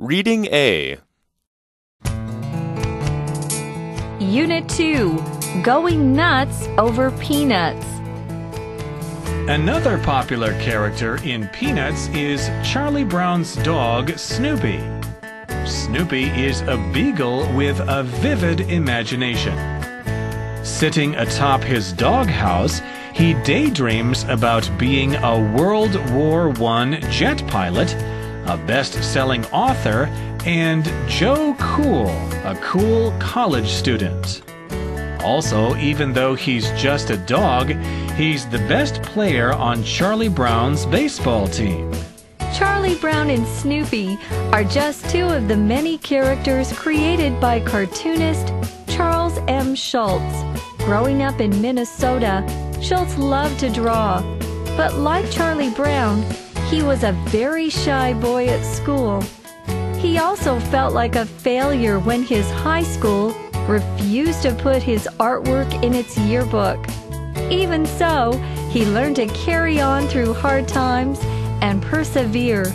Reading A. Unit 2 Going Nuts Over Peanuts. Another popular character in Peanuts is Charlie Brown's dog, Snoopy. Snoopy is a beagle with a vivid imagination. Sitting atop his doghouse, he daydreams about being a World War I jet pilot, a best selling author, and Joe Cool, a cool college student. Also, even though he's just a dog, he's the best player on Charlie Brown's baseball team. Charlie Brown and Snoopy are just two of the many characters created by cartoonist Charles M. Schulz. Growing up in Minnesota, Schulz loved to draw, but like Charlie Brown, he was a very shy boy at school. He also felt like a failure when his high school refused to put his artwork in its yearbook. Even so, he learned to carry on through hard times and persevere